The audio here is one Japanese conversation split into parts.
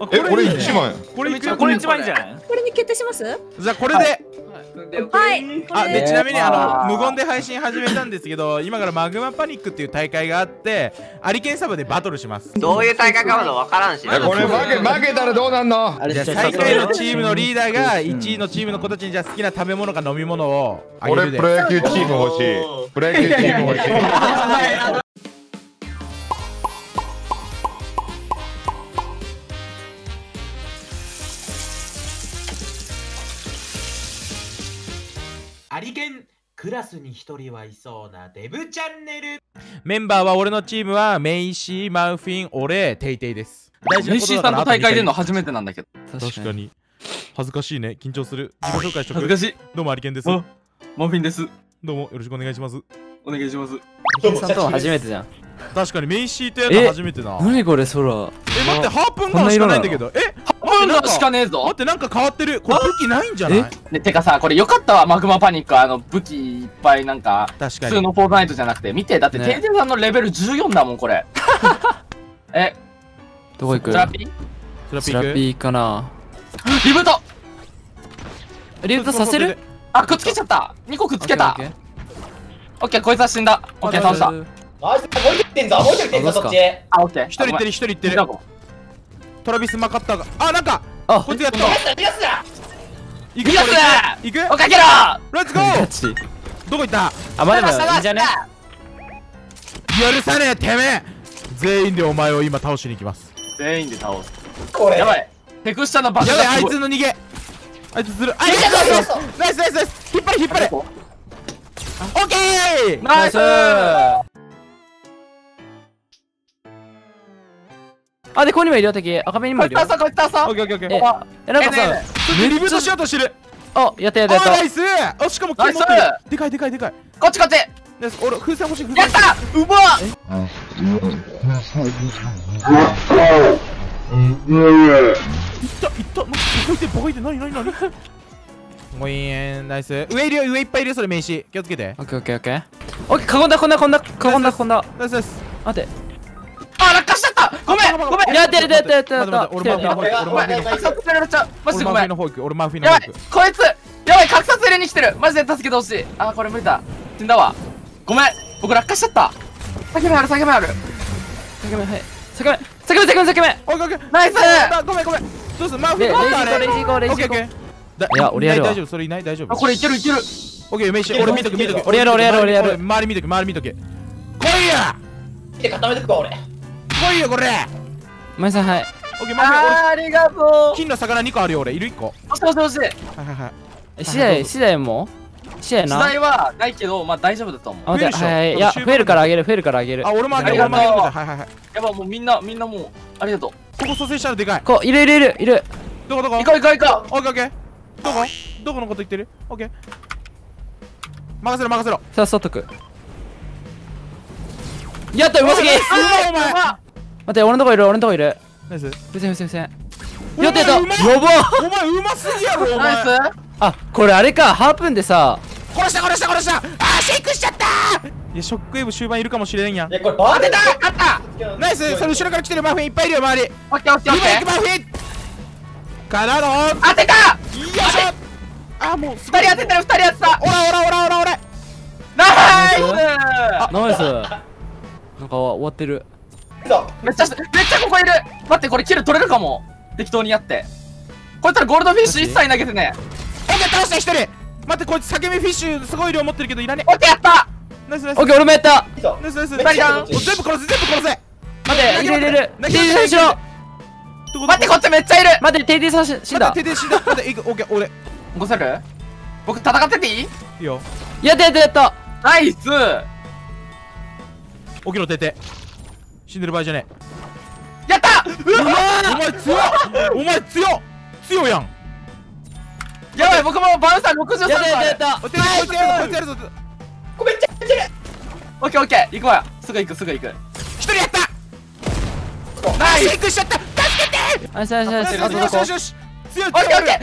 あえ俺いいね。1枚これこれ一番いいんじゃない？これに決定します？じゃあこれで、はい。あでちなみにあの無言で配信始めたんですけど今からマグマパニックっていう大会があってアリケンサブでバトルします。どういう大会かまだ分からんし。これ負け負けたらどうなんの？じゃあ最下位のチームのリーダーが1位のチームの子たちにじゃあ好きな食べ物か飲み物をあげ俺るで。プロ野球チーム欲しい。プロ野球チーム欲しいスに一人はいそうなデブチャンネル。メンバーは俺のチームはメイシーマウフィン俺テイテイです。大メッシーさんと大会出るの後初めてなんだけど。に。確かに。恥ずかしいね。緊張する。自己紹介しとく。恥ずかしい。どうもアリケンです。あマフィンです。どうもよろしくお願いします。お願いします。ケンさんとは初めてじゃん。確かにメイシーとやるの初めてなえ何これ空。待ってハープンガンしかないんだけど。えハンドしかねえぞ。待ってなんか変わってる。これ武器ないんじゃない？え？ねてかさこれよかったわ。マグマパニックあの武器いっぱいなんか確かに。普通のフォートナイトじゃなくて。見てだってね。テイテイさんのレベル14だもんこれ。え？どこ行く？スラピー？クスラピーかな。リブートリフトさせる？あくっつけちゃった。2個くっつけた。オッケーこいつは死んだ。オッケー倒した。マジでもう一人いってんぞもう一人いってんぞそっち。あオッケー。一人いってる一人いってるトラビスマカッターがあなんかあこいつやった逃がすな逃がすな行く逃がす行く？追っかけろ。レッツゴガーチどこ行った？あまあでもいいんじゃね？許さねえてめえ。全員でお前を今倒しに行きます。全員で倒す。これ。やばい。テクスチャのバカやべえあいつの逃げ。あいつずる。あいつナイスナイスナイス引っ張れ引っ張れ。オッケー！ナイスあでここにもいるよ敵。赤目にもこいついるよこいつ倒オそう。ッケーオッケーオッケえーえなんかえねえねさリブートしようとしてる。あやったやったやっあナイス。あしかもナイでかいでかいでかい。こっちこっち。ナイス。俺風船欲しい風船やった。うまっ。いったいった。なんかボコいてボコいて。何何何？もういいえナイス。上いるよ上いっぱいいるよそれ名刺。気をつけて。オッケーオッケーオッケー。オッケー囲んだ囲んだ囲んだ囲んだ囲んだナイスナイス。待って。あ落下しちゃったごめんごめん。やってやってやってやってや待って待って。俺マフィーの方行く俺マフィーの方行く俺マフィーの方行くこいつやばい格殺入れに来てるマジで助けてほしいあこれ無理だ死んだわごめん。僕落下しちゃった叫びある叫びある裂け目はい裂け目裂け目裂け目裂け目オッケーオッケーナイスあごめんごめんどうするマフィーの方あれジ行こうレイジ行こうレジ行こケーだいや俺やるわ大丈夫それいない大丈夫あこれいけるいけるオッケー名刺俺見とく見とく俺やる俺やる俺やる周り見とく周り見とけ来いやで固めてくわ俺来いよこれ。うまいさんはい。オッケーマフィー俺あーありがとう。金の魚2個あるよ俺。いる1個はもしもしもしいはいはいえ次第次第も？次第時な？代はないけどまあ大丈夫だと思う。増えるでしょはいはいい。や増えるからあげる増えるからあげる。あ俺もあげる俺もあげるはいはいはい。やばもうみんなみんなもうありがとう。ここ蘇生したらでかい。こういるいるいるいる。どこどこ？行こう行こう行こオッケーオッケー。どこ？どこのこと言ってる？オッケー。任せろ任せろ。さあそっとく。やったうますぎ。うまいお前待って俺のとこいる俺のとこいる。ナイス。ふせんふせんふせん。お前やったやった。やば。お前うますぎやろおうナイ前ス。あこれあれか。ハープンでさ。殺した殺した殺した。あーシェイクしちゃった。いやショックウェーブ終盤いるかもしれんやん。いやこれバー当てたあった。ナイス。それ後ろから来てる。マフィンいっぱいいるよ周り。オッケーオッケー今行くマーフィン。からのよ当てたいしょ。あもうす二人当ててる二人当てた。オラオラオラオラオラナイス。ナイス。なんか終わってるぞめっちゃめっちゃここいる。待ってこれキル取れるかも。適当にやって。こいつらゴールドフィッシュ一切投げてねオッケー倒した一人。待ってこいつ裂け目フィッシュすごい量持ってるけどいらねオッケーやった。ナイスナイス。オッケー俺もやった。ナイスナイス。めっちゃいいぞもう全部殺せ全部殺せ。待っているいるいる。投げテイテイさん後ろ待ってこっちめっちゃいる。待ってテイテイさんし死んだ。待って手で死んだ。待って行くオッケー俺。い起こせる？僕戦ってていい？いよ。やったやったやった。ナイス。起きろ手手死んでる場合じゃねやった！えお前強っ！お前強っ！強いやん！やばい僕もバウンサー63やったやったやあった。お手でこい。つやるぞこいつやるぞ。こめっちゃめっちゃオッケーオッケー行くわすぐ行くすぐ行く一人やったナイスシェイクしちゃった助けてよしよしよしよしよしよし強いオッケーオッケー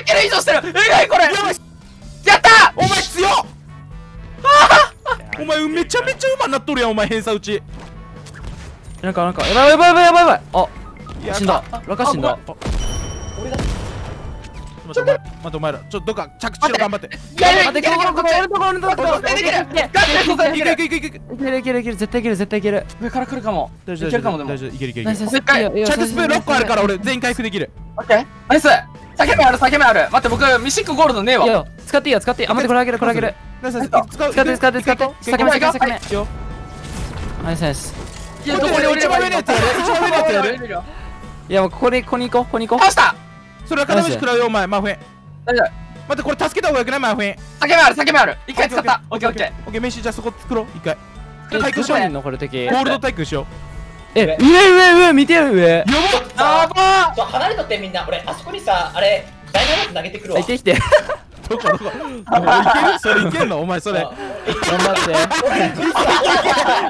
30キロ以上してるえらいこれやったお前強っお前めちゃめちゃ馬になっとるやんお前偏差打ちなんかなんかやばいやばいやばいやばいやばい。あ死んだ。落下死んだ。俺だ。待ってお前待ってお前ら。ちょっとどっか着地を頑張って。いやいや待ってここここ俺のとこ俺のとこここできるガッてここできるいけるいけるいけるいけるいけるいけるいける絶対いける絶対いける上から来るかもいけるかもでも大丈夫いけるいけるいけるチャクスプーン6個あるから俺全員回復できるオッケーナイス裂け目ある裂け目ある待って僕ミシックゴールドねえわいや使っていいよ使っていいあ待ってこれあげるこれあげるナイスナイスはい使う使って使って使って先め先め先めいいよナイスナイスいやどこに一番上のやつやる？一番上のやつやる？るいやもうここにここに行こう。ここに行こ倒した！それは金虫食らうよお前マフィン大丈夫。待ってこれ助けた方がよくない？マフィン裂け目ある裂け目ある。一回使った。オッケーオッケオッケー飯じゃあそこ作ろう。一回。うえ回復しよう。残る敵。ゴールド対空しよえ上上上見てよ上。うやばっ！やばそう離れとってみんな。俺あそこにさあれダイナマイト投げてくるわ。行ってきて。どこどこ？どこ？いける？それいけんの？お前それ頑張っ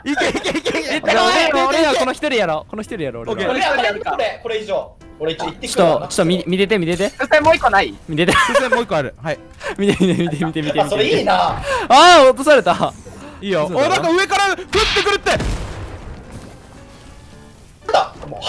て。いけいけいけいけ俺は俺はこの一人やろうこの一人やろうオッケー俺はこれ離れこれこれ以上俺一応行ってちょっくるわとちょっと見見てて見てて伏線もう一個ない見てて伏線もう一個あるはい見て見て見て見て見てそれいいなああ落とされたいいよおなんか上から降ってくるってだもう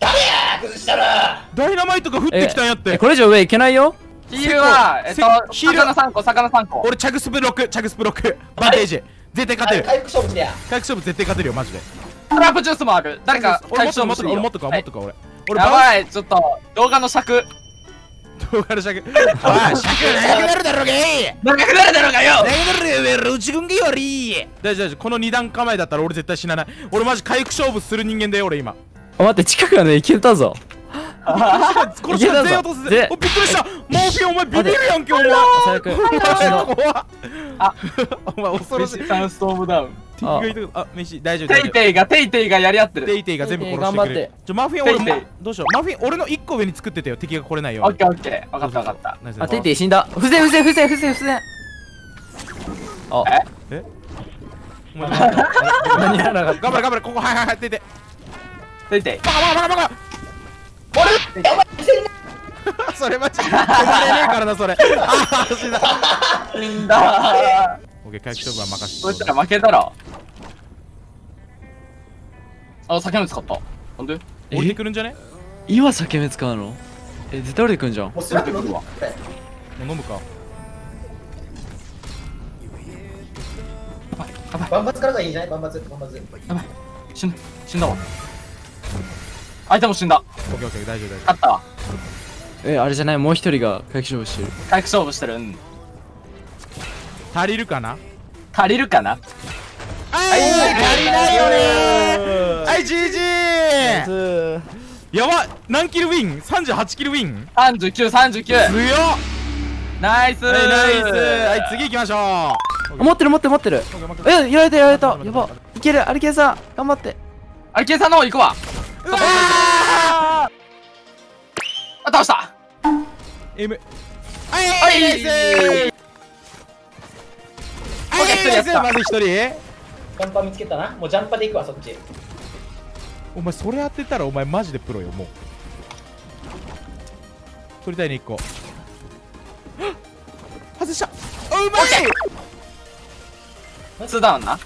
誰や崩したらダイナマイトが降ってきたんやってこれ以上上行けないよヒールはえっとヒール魚3個魚3個。俺チャグスブロックチャグスブロックバンテージ。絶対勝てる。回復勝負してや回復勝負絶対勝てるよマジで。トラップジュースもある。誰か俺もっとか俺もっとかはい。もっとか俺。俺やバばいちょっと動画の尺。ン動画の尺。おい。尺長くなるだろうがい長くなるだろうがよ。長くなるよ上内軍がより。大丈夫大丈夫。この二段構えだったら俺絶対死なない。俺マジ回復勝負する人間だよ俺今。あ待って近くまで行けたぞこの人全員落とすでおびっくりした。モーフィンお前ビビるやんけお前。最悪お前怖っ。あ お前恐ろしい。メシさんストームダウン。敵がいたあ飯大丈夫大丈夫テイテイがテイテイがやり合ってる。テイテイが全部殺してくれる。マフィン俺どうしよう。マフィン俺の一個上に作っててよ。敵が来れないよオッケーオッケー。分かった分かった。あテイテイ死んだ。不全不全不全不全不全あ。え？お前 何やらなかった頑張れ頑張れ。ここはいはいはい。テイテイテイテイ。バカバカバカバカ それマジ止まれねえからなそれ。ああ死んだ。死んだ。オッケー回復勝負は任せて。そしたら負けたら。あ酒目使った。なんで？降りてくるんじゃね？今裂け目使うの？え絶対降りてくんじゃん。もうスラック飲むわ。もう飲むか。万発からがいいんじゃない？万発万発。死ん死んだわ相手も死んだ。オッケーオッケー大丈夫大丈勝った。わえあれじゃない？もう一人が回復勝負してる。回復勝負してる。うん。夫足りるかな？足りるかな？はい足りないよね。はい GG やば何キルウィン ?38 キルウィン？3939強っ。ナイス。はいナイス。はい次行きましょう。あ持ってる持ってる持ってる。えやられたやられた。やば。いけるアルケンさん頑張ってあれ計算の方行くわ。うわあ倒した。ー M はい。はい！ナイスはい！まず一人。ジャンパー見つけたな。もうジャンパーで行くわそっち。お前それ当てたらお前マジでプロよもう。取りたいね1個。外した。あうまい！ツーダウンな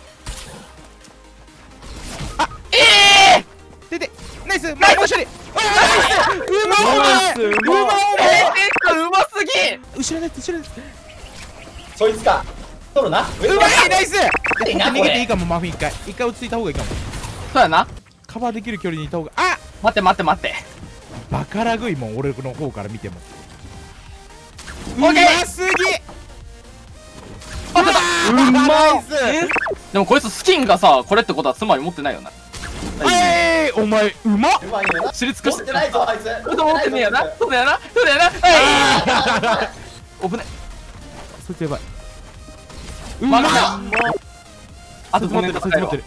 イスナイス処理あナイスうまお前うまお前、うますぎ後ろのやつ後ろのやつそいつか取るなうまいナイス逃げていいかもマフィン一回一回落ち着いた方がいいかもそうやなカバーできる距離にいた方があ待って待って待ってバカラグいもん俺の方から見てもうますぎうまナイスえでもこいつスキンがさこれってことはつまり持ってないよなえーお前うまっ。知り尽くし。てないぞあいつ。持ってねえよな。そうだよな。そうだよな。はい。ねそいつやばい。まだああと5そいつ持ってるそいつ持ってる。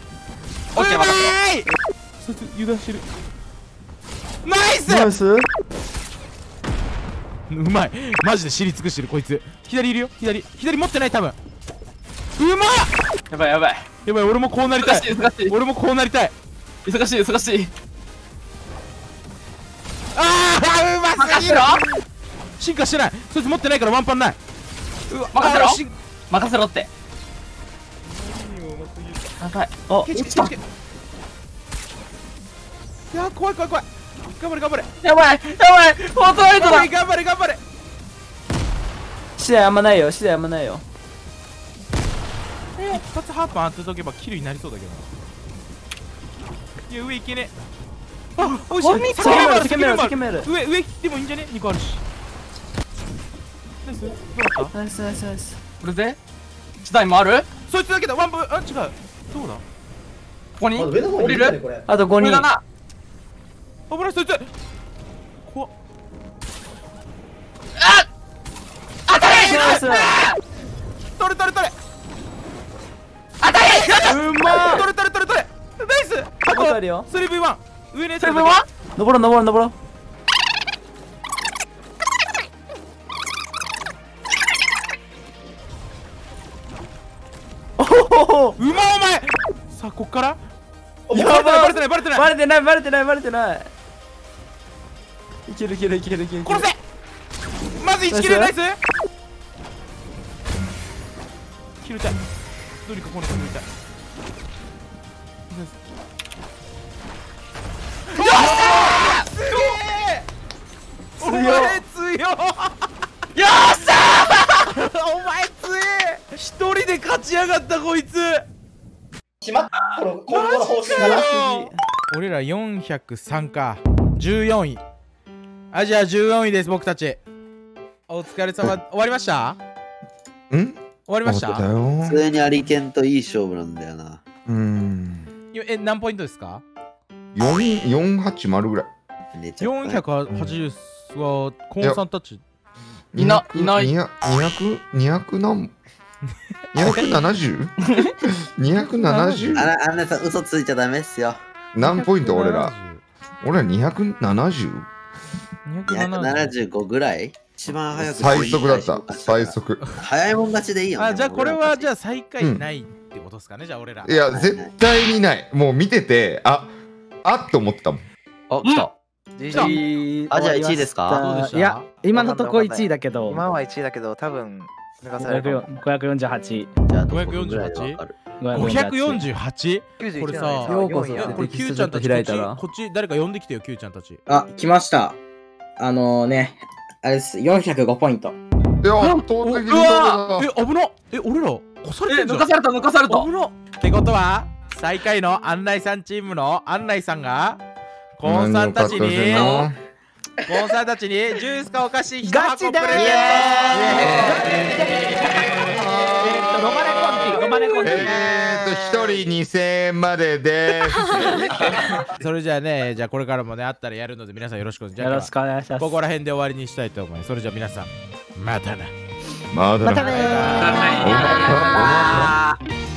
オッケーそいつ油断してる。ナイス。ス。うまい。マジで知り尽くしてるこいつ。左いるよ。左。左持ってない多分。うまっ。やばいやばい。やばい俺もこうなりたい。俺もこうなりたい忙しい忙しい。ああうますぎる進化してない。そいつ持ってないからワンパンない。うわ任せろ。任せろって。やばい。あケチケチケチ。いやー怖い怖い怖い。頑張れ頑張れ。やばいやばい。フォートナイトだ頑張れ頑張れ。試合あんまないよ。試合あんまないよ。一発ハーパン当てとけばキルになりそうだけどいや上行けねえ。あおいしい。セケメールセケメールセケメール上上でもいいんじゃね？2個あるし。ナイス。どうだった？ナイスナイスナイス。これで？地帯もある？そいつだけだ。ワンブあ違う。どうだ？ここに？降りる？あと5人。だな。危ないそいつ。怖っ。当たれ！取れ取れ取れ。当たれ！うま取れ取れ取れ取れ。ナイスあもう一個あるよと 3v1 上のやつセブンは登ろう登ろう登ろうおおうまお前さあこっからやバばレてないバレてないバレてないバレてないバレてないバレてないいけるいけるいけるいける殺せまず1キルナイス切りたいどうにかこの人切りたい前強っよっしゃー！お前強え一人で勝ち上がったこいつ。しまった。この方針。がな俺ら403か。14位。あじゃあ14位です僕たち。お疲れ様。終わりました？ん？終わりました？普通にアリケンといい勝負なんだよな。うん。よえ何ポイントですか？4 480ぐらい。めちゃくちゃ480はコンさんたち。いないない。200 200何 270?270? あら、あんなさん、嘘ついちゃダメっすよ。何ポイント俺ら？俺ら 270? 270 275ぐらい？一番早く最速だった。最。速。早いもん勝ちでいいよ、ね。あじゃあこれはじゃあ。あ最下位ないってことですかね、じゃあ俺ら。いや絶対にない。もう見ててああっと思ってたもん。あ来た来たあ、じゃあ1位ですか？いや、今のとこ1位だけど、今は1位だけど、多分抜かされるかも。548。じゃあ、548 548 548これさようこれ Q ちゃんたちこっち開いたらこっち誰か呼んできてよ Q ちゃんたち。あ、来ました。あのね、あれです、405ポイント。いやうわだえ危なえ俺ら越されてんじゃん。え抜かされた抜かされた。危なってことは最下位の案内さんチームの案内さんがコンさんたちにコンさんたちにジュースかお菓子1ガ箱プレゼントチだーロマネコンティ、ロマネコンティ。えーと1人2000円までです。それじゃあねじゃあこれからもねあったらやるので皆さんよろしく。お願いしますよろしくお願いします。ここら辺で終わりにしたいと思います。それじゃあ皆さんまたな。まだまたねまたおまた